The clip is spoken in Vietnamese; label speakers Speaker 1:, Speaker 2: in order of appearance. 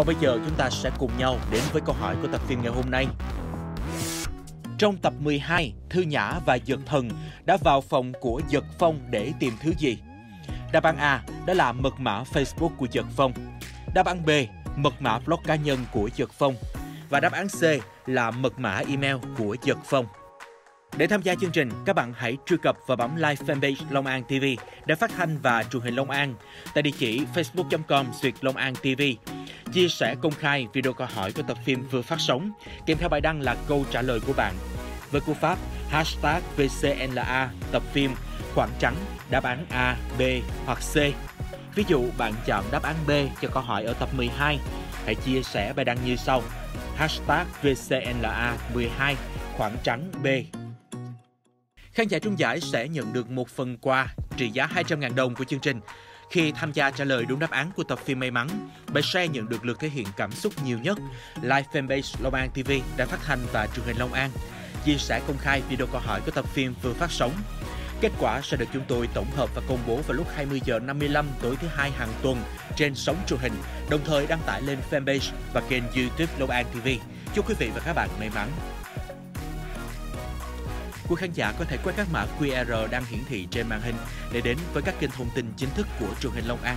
Speaker 1: Còn bây giờ chúng ta sẽ cùng nhau đến với câu hỏi của tập phim ngày hôm nay. Trong tập 12, Thư Nhã và Dược Thần đã vào phòng của Dược Phong để tìm thứ gì? Đáp án A đó là mật mã Facebook của Dược Phong. Đáp án B, mật mã blog cá nhân của Dược Phong. Và đáp án C là mật mã email của Dược Phong. Để tham gia chương trình, các bạn hãy truy cập và bấm like fanpage Long An TV để phát thanh và truyền hình Long An tại địa chỉ facebook.com duyệt Long An TV. Chia sẻ công khai video câu hỏi của tập phim vừa phát sóng, kèm theo bài đăng là câu trả lời của bạn. Với cú pháp hashtag VCNLA tập phim khoảng trắng đáp án A, B hoặc C. Ví dụ bạn chọn đáp án B cho câu hỏi ở tập 12, hãy chia sẻ bài đăng như sau. Hashtag VCNLA 12 khoảng trắng B Khán giả trung giải sẽ nhận được một phần quà trị giá 200.000 đồng của chương trình. Khi tham gia trả lời đúng đáp án của tập phim may mắn, bài xe nhận được lượt thể hiện cảm xúc nhiều nhất. Live fanpage Long An TV đã phát thanh và truyền hình Long An chia sẻ công khai video câu hỏi của tập phim vừa phát sóng. Kết quả sẽ được chúng tôi tổng hợp và công bố vào lúc 20 giờ 55 tối thứ hai hàng tuần trên sóng truyền hình, đồng thời đăng tải lên fanpage và kênh YouTube Long An TV. Chúc quý vị và các bạn may mắn. Quý khán giả có thể quét các mã QR đang hiển thị trên màn hình để đến với các kênh thông tin chính thức của truyền hình Long An.